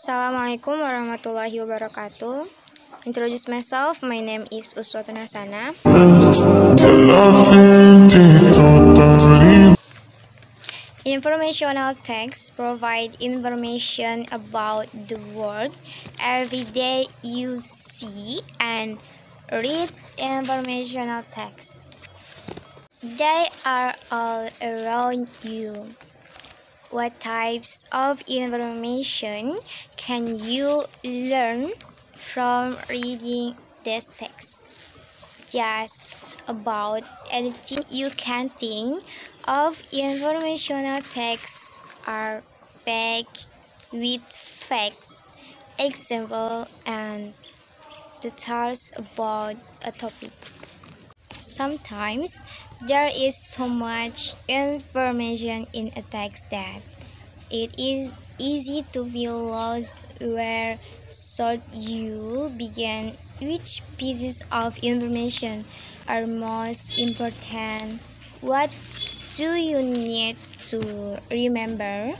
Assalamualaikum warahmatullahi wabarakatuh. Introduce myself. My name is Uswatun Hasanah. Informational text provide information about the world. Every day you see and read informational texts. They are all around you. What types of information can you learn from reading this text? Just about anything you can think of informational texts are packed with facts, examples, and details about a topic. Sometimes there is so much information in a text that it is easy to feel lost where should you begin. Which pieces of information are most important. What do you need to remember?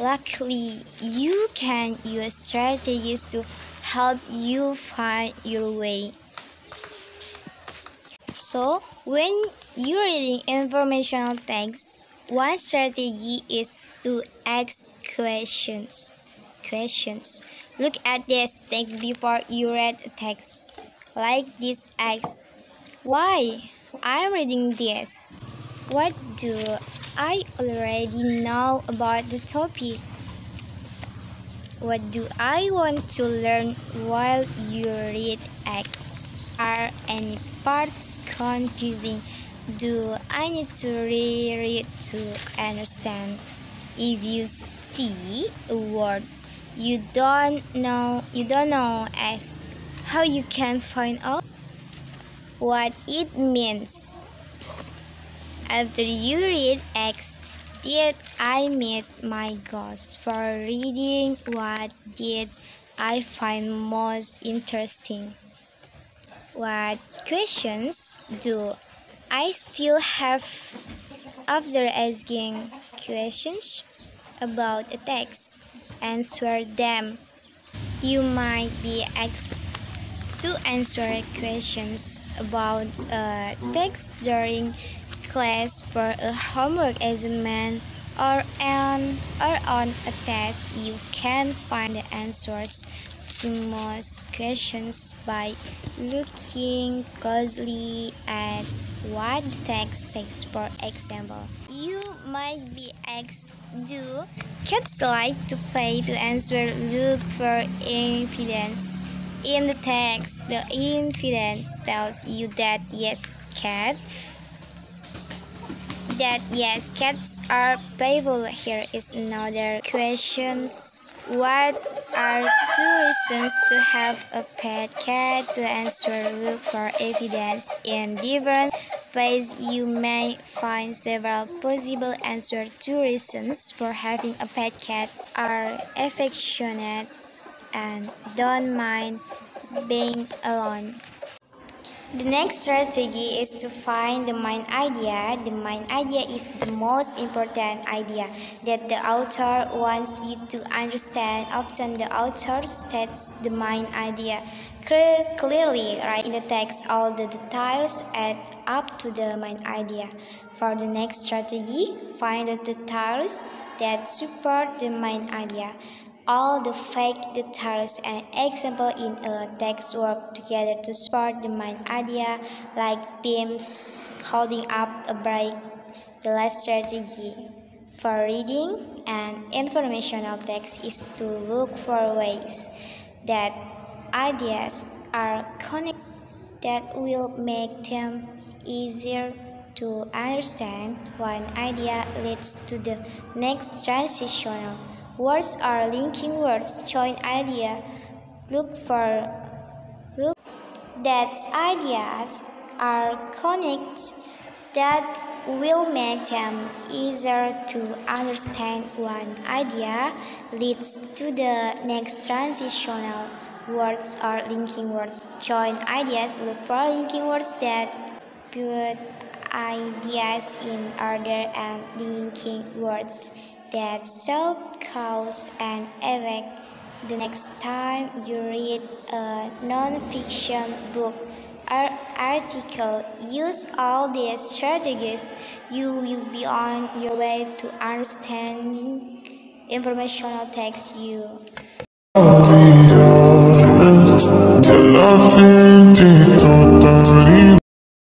Luckily you can use strategies to help you find your way so when you're reading informational text one strategy is to ask questions. Questions. Look at this text before you read a text. Like this ask why? I'm reading this. What do i already know about the topic? What do i want to learn while you read X? Are any parts confusing do I need to reread to understand? If you see a word you don't know you don't know as how you can find out what it means. After you read X, did I meet my goals for reading? What did I find most interesting? What questions do I still have after asking questions about a text? Answer them. You might be asked to answer questions about a text during class for a homework assignment or on, or on a test. You can find the answers to most questions by looking closely at what the text says. For example, you might be asked, Do cats like to play? To answer, look for evidence. In the text, the evidence tells you that yes, cat that yes, cats are playful. Here is another questions. What are two reasons to have a pet cat? To answer, look for evidence in different places. You may find several possible answers. Two reasons for having a pet cat are affectionate and don't mind being alone. The next strategy is to find the main idea. The main idea is the most important idea that the author wants you to understand. Often the author states the main idea clearly right in the text. All the details add up to the main idea. For the next strategy, find the details that support the main idea all the fake details and example in a text work together to support the main idea like beams holding up a brick the last strategy for reading an informational text is to look for ways that ideas are connected that will make them easier to understand one idea leads to the next transitional Words are linking words. Join idea. Look for look that ideas are connected that will make them easier to understand. One idea leads to the next transitional words are linking words. Join ideas. Look for linking words that put ideas in order and linking words that show cause and effect the next time you read a non-fiction book or article. Use all these strategies. You will be on your way to understanding informational text you.